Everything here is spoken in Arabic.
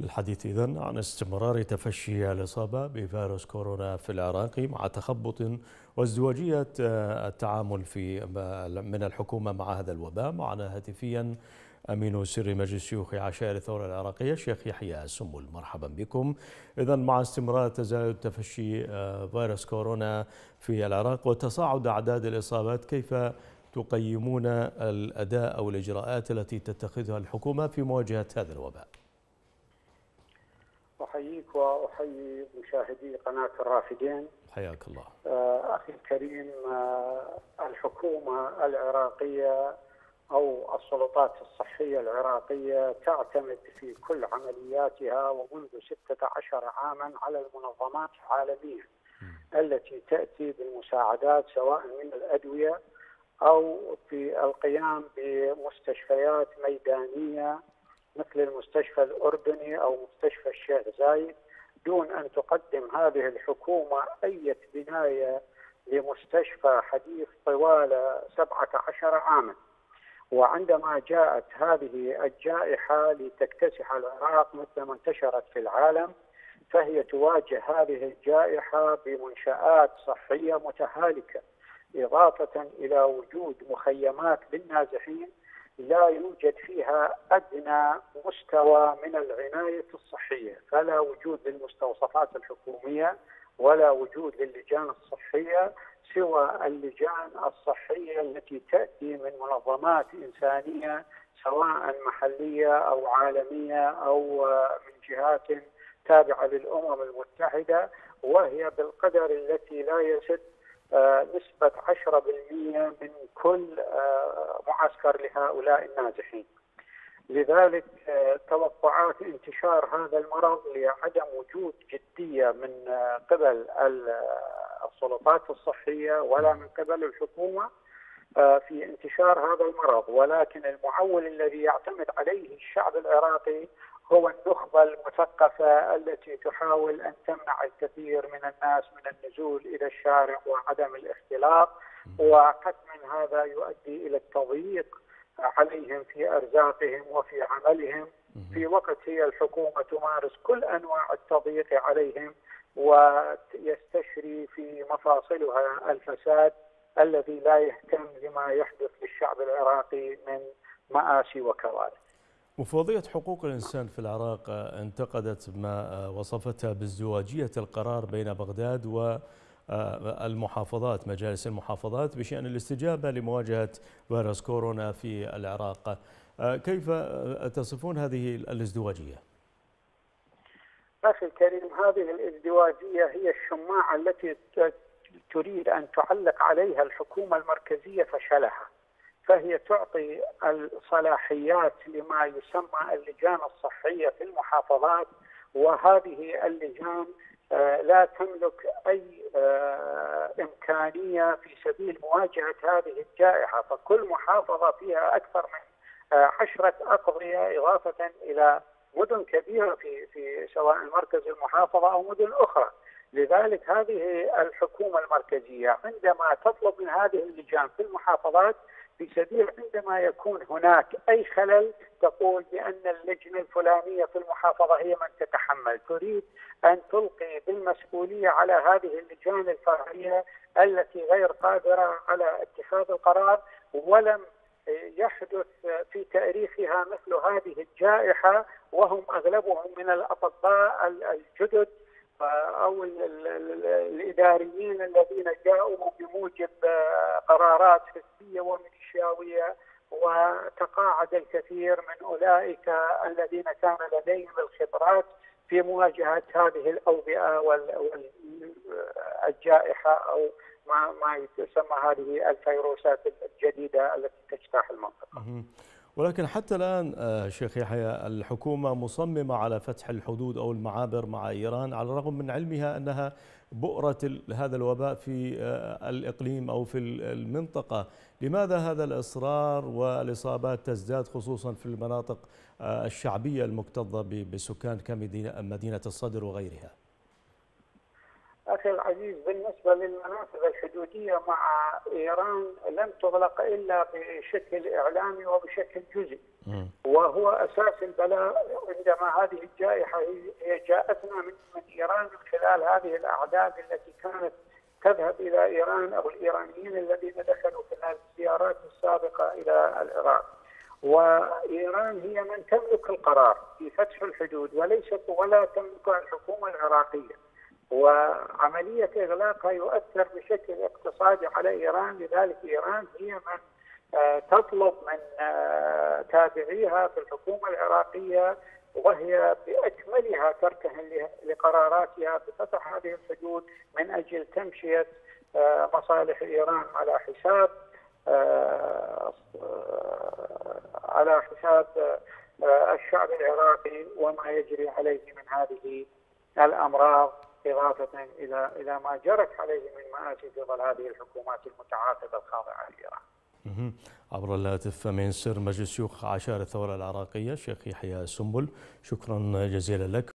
للحديث إذن عن استمرار تفشي الإصابة بفيروس كورونا في العراق مع تخبط وازدواجية التعامل في من الحكومة مع هذا الوباء. معنا هاتفيا أمين سر مجلس شيوخ عشائر الثورة العراقية الشيخ يحيى السمول مرحبا بكم. إذا مع استمرار تزايد تفشي فيروس كورونا في العراق وتصاعد أعداد الإصابات كيف تقيمون الأداء أو الإجراءات التي تتخذها الحكومة في مواجهة هذا الوباء؟ واحيي مشاهدي قناة الرافدين. حياك الله. آه، أخي الكريم آه، الحكومة العراقية أو السلطات الصحية العراقية تعتمد في كل عملياتها ومنذ 16 عاما على المنظمات العالمية التي تأتي بالمساعدات سواء من الأدوية أو في القيام بمستشفيات ميدانية مثل المستشفى الأردني أو مستشفى الشيخ زايد. دون أن تقدم هذه الحكومة أي بناية لمستشفى حديث طوال 17 عاما. وعندما جاءت هذه الجائحة لتكتسح العراق مثل ما انتشرت في العالم فهي تواجه هذه الجائحة بمنشآت صحية متهالكة إضافة إلى وجود مخيمات للنازحين لا يوجد فيها أدنى مستوى من العناية الصحية، فلا وجود للمستوصفات الحكومية ولا وجود للجان الصحية سوى اللجان الصحية التي تأتي من منظمات إنسانية سواء محلية أو عالمية أو من جهات تابعة للأمم المتحدة وهي بالقدر التي لا يسد نسبة 10% من كل آه، معسكر لهؤلاء النازحين. لذلك آه، توقعات انتشار هذا المرض لعدم وجود جدية من قبل السلطات الصحية ولا من قبل الحكومة في انتشار هذا المرض. ولكن المعول الذي يعتمد عليه الشعب العراقي هو النخبة المثقفة التي تحاول أن تمنع الكثير من الناس من النزول إلى الشارع وعدم الاختلاط وقد من هذا يؤدي إلى التضييق عليهم في أرزاقهم وفي عملهم. في وقت هي الحكومة تمارس كل أنواع التضييق عليهم ويستشري في مفاصلها الفساد الذي لا يهتم لما يحدث للشعب العراقي من مآسي وكوارث. مفوضية حقوق الإنسان في العراق انتقدت ما وصفتها بازدواجية القرار بين بغداد والمحافظات مجالس المحافظات بشأن الاستجابة لمواجهة فيروس كورونا في العراق كيف تصفون هذه الازدواجية؟ أخي الكريم هذه الازدواجية هي الشماعة التي تريد أن تعلق عليها الحكومة المركزية فشلها فهي تعطي الصلاحيات لما يسمى اللجان الصحية في المحافظات وهذه اللجان آه، لا تملك أي آه، إمكانية في سبيل مواجهة هذه الجائحة. فكل محافظة فيها أكثر من آه، عشرة أقضية إضافة إلى مدن كبيرة في في سواء المركز المحافظة أو مدن أخرى. لذلك هذه الحكومة المركزية عندما تطلب من هذه اللجان في المحافظات في سبيل عندما يكون هناك أي خلل تقول بأن اللجنة الفلانية في المحافظة هي من تتحمل، تريد أن تلقي بالمسؤولية على هذه اللجان الفرعيه التي غير قادرة على اتخاذ القرار ولم يحدث في تاريخها مثل هذه الجائحة وهم أغلبهم من الأطباء الجدد أو الإداريين الذين جاءوا بموجب قرارات حزبية وميليشياوية وتقاعد الكثير من أولئك الذين كان لديهم الخبرات في مواجهة هذه الأوبئة والجائحه أو ما ما يسمى هذه الفيروسات الجديدة التي تجتاح المنطقة. ولكن حتى الآن آه، شيخ يحيى الحكومة مصممة على فتح الحدود أو المعابر مع إيران على الرغم من علمها أنها بؤرة هذا الوباء في آه، الإقليم أو في المنطقة. لماذا هذا الإصرار والإصابات تزداد خصوصا في المناطق آه، الشعبية المكتظة بسكان كمدينة الصدر وغيرها؟ أخي العزيز بالنسبة للمنافذ الحدودية مع إيران لم تغلق إلا بشكل إعلامي وبشكل جزئي. وهو أساس البلاء عندما هذه الجائحة هي جاءتنا من, من إيران من خلال هذه الأعداد التي كانت تذهب إلى إيران أو الإيرانيين الذين دخلوا في الزيارات السابقة إلى العراق. وإيران هي من تملك القرار في فتح الحدود وليست ولا تملكها الحكومة العراقية. وعملية إغلاقها يؤثر بشكل اقتصادي على إيران لذلك إيران هي من آه، تطلب من آه، تابعيها في الحكومة العراقية وهي بأكملها ترتهن لقراراتها بفتح هذه الحدود من أجل تمشية آه، مصالح إيران على حساب على حساب الشعب العراقي وما يجري عليه من هذه الأمراض. إضافة إلى إلى ما جرت عليه من مآسي في ظل هذه الحكومات المتعاقبة الخاضعة لإيران. عبر الهاتف من سر مجلس شيوخ عشائر الثورة العراقية الشيخ يحيى سنبل شكرا جزيلا لك